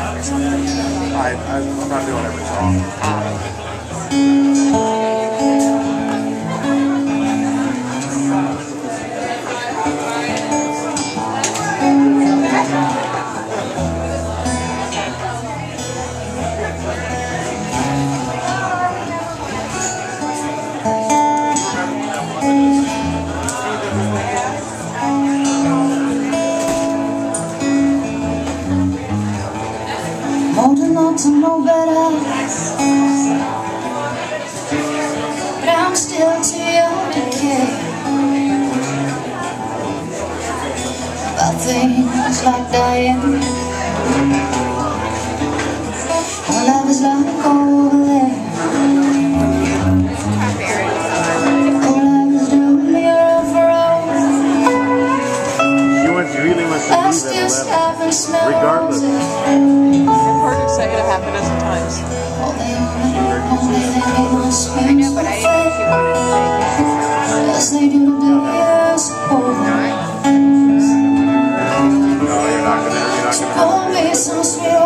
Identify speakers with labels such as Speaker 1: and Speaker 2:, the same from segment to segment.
Speaker 1: that or something?
Speaker 2: I, I'm not doing every song.
Speaker 1: Uh,
Speaker 3: Holding on to know better But I'm still too young to care. About things like dying Our love is like over
Speaker 1: half a dozen times.
Speaker 3: Only, only they make no space
Speaker 4: I know, but I didn't know if she wanted to take it.
Speaker 3: As they do the years old
Speaker 2: No, you're not gonna, you're not gonna.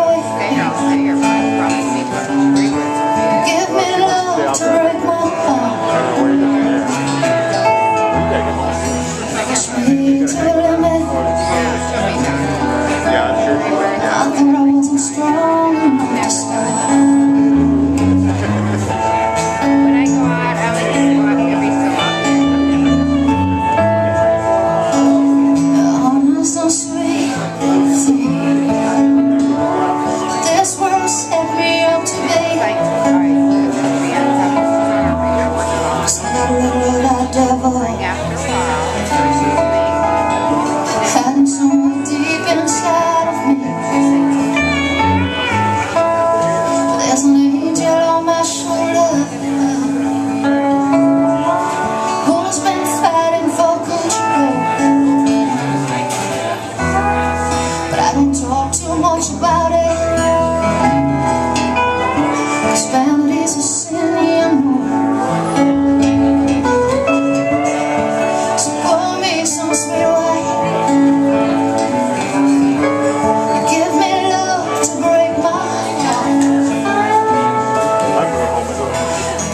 Speaker 3: Much about it. Cause vanity's a sin, you know. So pour me some sweet wine. Give me love to break my heart.
Speaker 2: I'm going home and go.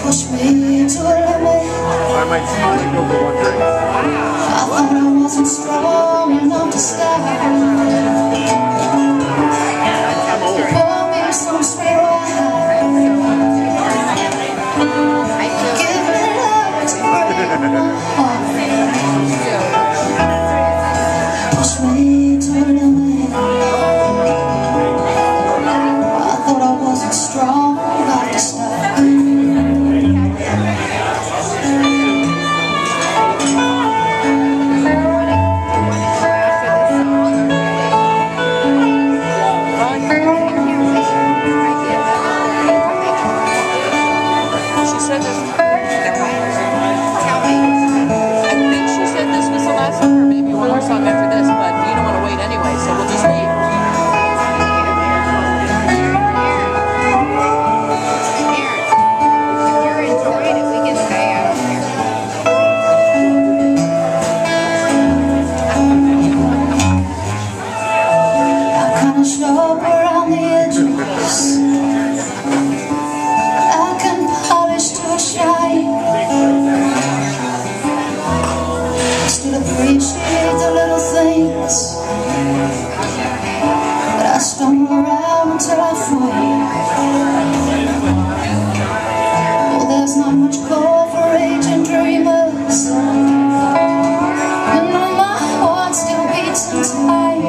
Speaker 3: Push me to a limit.
Speaker 2: I might, I might go for one drink.
Speaker 3: I thought I wasn't strong enough to stop
Speaker 1: or maybe one more song
Speaker 3: the little things. But I stumble around until I find Oh, there's not much call for aging dreamers. And my heart still beats in time.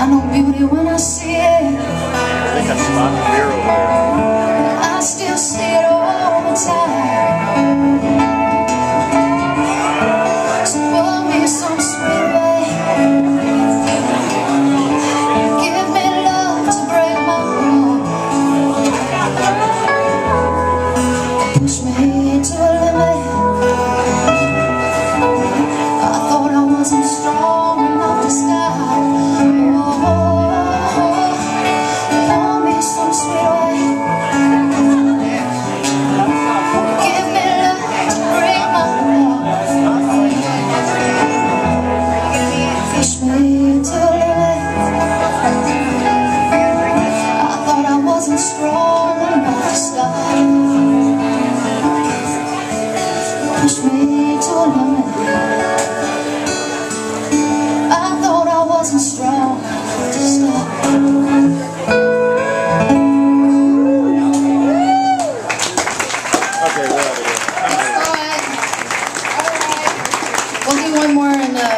Speaker 3: I know beauty when I see it.
Speaker 2: I think I spotted beer over there.
Speaker 3: push me to the limit touch me.